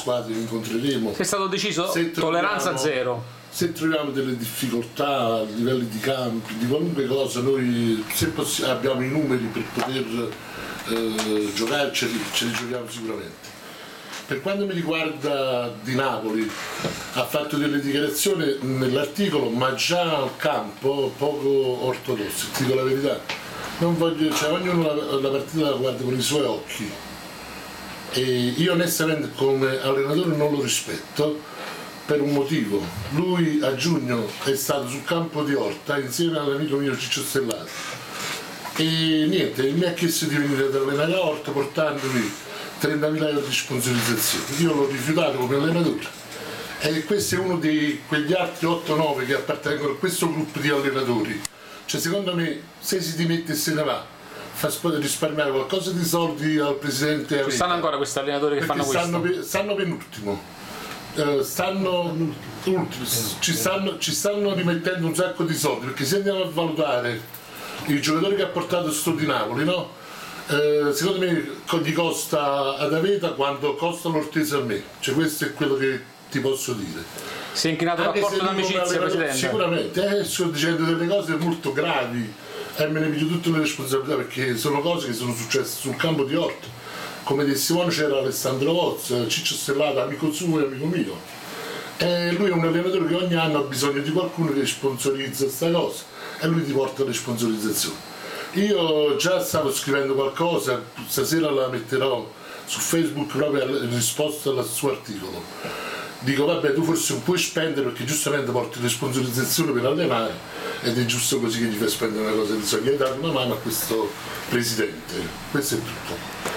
squadre incontreremo. È stato deciso troviamo- tolleranza zero. Se troviamo delle difficoltà a livelli di campi, di qualunque cosa, noi se abbiamo i numeri per poter eh, giocare, ce li, ce li giochiamo sicuramente. Per quanto mi riguarda di Napoli, ha fatto delle dichiarazioni nell'articolo, ma già al campo poco ortodosse, dico la verità. Non voglio, cioè, ognuno la, la partita la guarda con i suoi occhi. E io onestamente come allenatore non lo rispetto per un motivo. Lui a giugno è stato sul campo di Orta insieme all'amico mio Ciccio Stellato. E niente, mi ha chiesto di venire ad allenare a Orta portandomi 30.000 euro di sponsorizzazione. Io l'ho rifiutato come allenatore. E questo è uno di quegli altri 8-9 che appartengono a questo gruppo di allenatori. Cioè secondo me se si dimette e se ne va, fa sp- risparmiare qualcosa di soldi al presidente Ci stanno ancora questi allenatori che fanno stanno, questo. stanno penultimo. Eh, stanno, ultimi, ci, stanno, ci stanno rimettendo un sacco di soldi perché se andiamo a valutare i giocatori che ha portato sto di Napoli, no? Eh, secondo me gli costa ad Aveta quanto costa l'Ortese a me, cioè questo è quello che ti posso dire. Si è inchinato Anche rapporto d'amicizia, Presidente. Sicuramente, eh, sto dicendo delle cose molto gravi e me ne piglio tutte le responsabilità perché sono cose che sono successe sul campo di Orto. Come di Simone c'era Alessandro Oz, Ciccio Stellato, amico suo e amico mio. E lui è un allenatore che ogni anno ha bisogno di qualcuno che sponsorizza questa cosa e lui ti porta le sponsorizzazioni. Io già stavo scrivendo qualcosa, stasera la metterò su Facebook proprio in risposta al suo articolo. Dico vabbè tu forse non puoi spendere perché giustamente porti le sponsorizzazioni per allenare ed è giusto così che gli fai spendere una cosa hai dato una mano a questo presidente. Questo è tutto.